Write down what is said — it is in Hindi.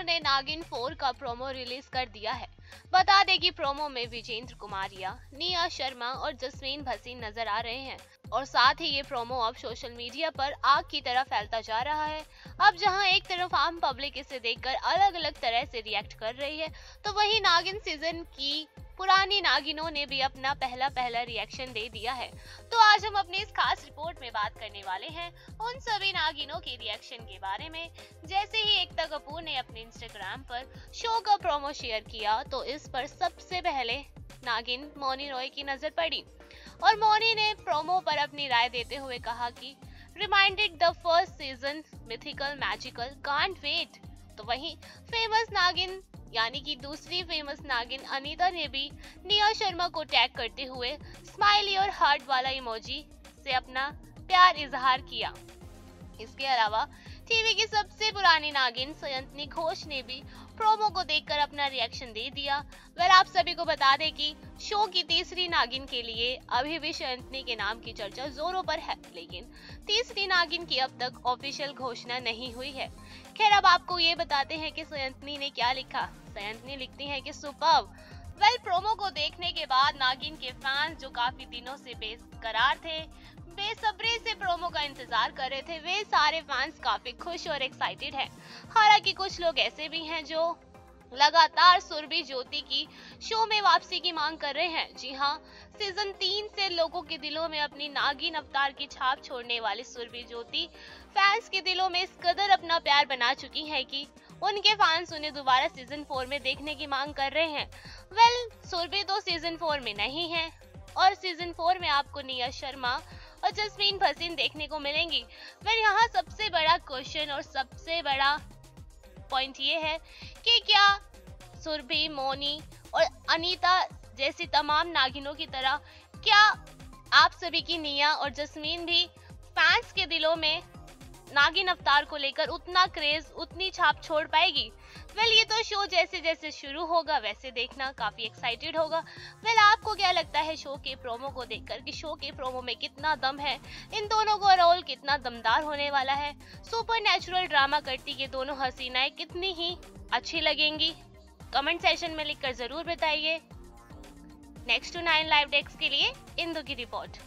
कपूर ने नागिन फोर का प्रोमो रिलीज़ कर दिया है। बता दें कि प्रोमो में विजेंद्र कुमारिया निया शर्मा और जसमीन भसीन नज़र आ रहे हैं और साथ ही ये प्रोमो अब सोशल मीडिया पर आग की तरह फैलता जा रहा है। अब जहाँ एक तरफ़ आम पब्लिक इसे देखकर अलग अलग तरह से रिएक्ट कर रही है तो वहीं नागिन सीज़न की पुरानी नागिनों ने भी अपना पहला पहला रिएक्शन दे दिया है। तो आज हम अपनी इस खास रिपोर्ट में बात करने वाले हैं उन सभी नागिनों के रिएक्शन के बारे में। जैसे ही एकता कपूर ने अपने इंस्टाग्राम पर शो का प्रोमो शेयर किया तो इस पर सबसे पहले नागिन मोनी रॉय की नज़र पड़ी। और मोनी ने प्रोमो पर अपनी राय देते हुए कहा कि reminded the first season mythical magical can't wait तो वहीं फ़ेमस नागिन यानी कि दूसरी फ़ेमस नागिन अनीता ने भी निया शर्मा को टैग करते हुए स्माइली और हार्ट वाला इमोजी से अपना प्यार इजहार किया। इसके अलावा टीवी की सबसे पुरानी नागिन सयंतनी घोष ने भी प्रोमो को देखकर अपना रिएक्शन दे दिया। वेल आप सभी को बता दें कि शो की तीसरी नागिन के लिए अभी भी सयंतनी के नाम की चर्चा जोरों पर है, लेकिन तीसरी नागिन की अब तक ऑफिशियल घोषणा नहीं हुई है। खैर, अब आपको ये बताते हैं कि सयंतनी ने क्या लिखा। सयंतनी लिखती है कि सुपर वेल प्रोमो को देखने के बाद नागिन के फैंस जो काफ़ी दिनों से बेकरार थे बेसब्री से प्रोमो का इंतज़ार कर रहे थे। वे सारे फैंस काफ़ी खुश और एक्साइटेड हैं। हालाँकि कुछ लोग ऐसे भी हैं जो लगातार सुरभि ज्योति की शो में वापसी की मांग कर रहे हैं। जी हाँ सीज़न तीन से लोगों के दिलों में अपनी नागिन अवतार की छाप छोड़ने वाली सुरभि ज्योति फैंस के दिलों में इस कदर अपना प्यार बना चुकी है कि उनके फैंस उन्हें दोबारा सीज़न फोर में देखने की मांग कर रहे हैं। वेल सुरभि तो सीज़न फोर में नहीं है और सीज़न फोर में आपको निया शर्मा और जसमीन भसीन देखने को मिलेंगी। फिर यहाँ सबसे बड़ा क्वेश्चन और सबसे बड़ा पॉइंट ये है कि क्या सुरभि, मोनी और अनीता जैसी तमाम नागिनों की तरह क्या आप सभी की निया और जसमीन भी फैंस के दिलों में नागिन अवतार को लेकर उतना क्रेज उतनी छाप छोड़ पाएगी? वेल ये तो शो जैसे जैसे शुरू होगा, वैसे देखना काफ़ी एक्साइटेड होगा। वेल आपको क्या लगता है शो के प्रोमो को देखकर कि शो के प्रोमो में कितना दम है? इन दोनों का रोल कितना दमदार होने वाला है? सुपर नेचुरल ड्रामा करती ये दोनों हसीनाएँ कितनी ही अच्छी लगेंगी? कमेंट सेशन में लिखकर ज़रूर बताइए। Next two nine live desk के लिए इंदु की रिपोर्ट